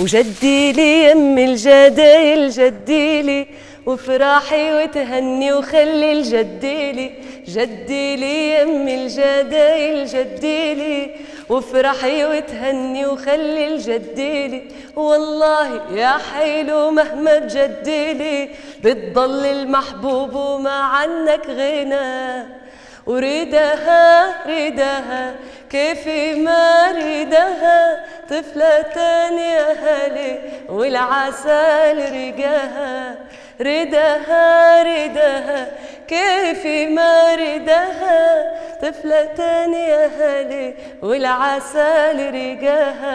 وجدي لي يم الجدايل جدي لي وفرحي وتهني وخلي الجدي لي. جدي لي يم الجدايل جدي لي وفرحي وتهني وخلي الجدي لي. والله يا حيلو مهما تجدي لي بتضل المحبوب وما عنك غنى. وريدها ريدها كيفي ما ريدها. طفلة تانية هالي والعسل رقاها ريدها ريدها كيفي ما ريدها طفلة تانية هالي والعسل رقاها